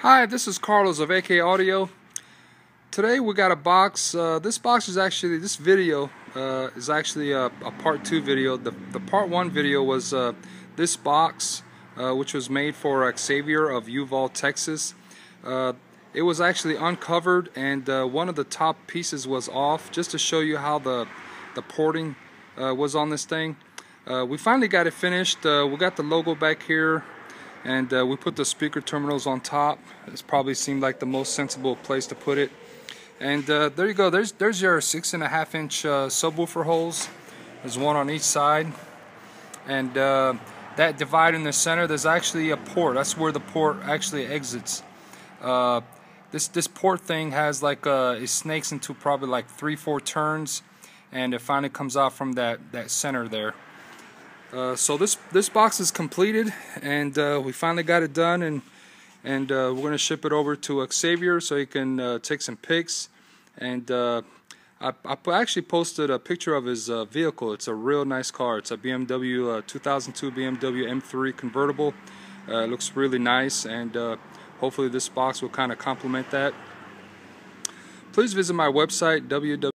Hi, this is Carlos of AK Audio. Today we got a box. Uh, this box is actually, this video uh, is actually a, a, part two video. The, the part one video was uh, this box, uh, which was made for Xavier of Uvalde, Texas. Uh, it was actually uncovered and uh, one of the top pieces was off just to show you how the, the porting was on this thing. we finally got it finished. we got the logo back here and uh, we put the speaker terminals on top. It's probably seemed like the most sensible place to put it. And uh, there you go. There's there's your six and a half inch uh, subwoofer holes. There's one on each side, and uh, that divide in the center. There's actually a port. That's where the port actually exits. Uh, this this port thing has like uh, it snakes into probably like three four turns, and it finally comes out from that that center there. Uh, so this this box is completed and uh, we finally got it done and and uh, we're gonna ship it over to Xavier so he can uh, take some pics. And uh, I, I, actually posted a picture of his vehicle. It's a real nice car. It's a BMW 2002 BMW M3 convertible. It looks really nice and hopefully this box will kind of complement that. Please visit my website www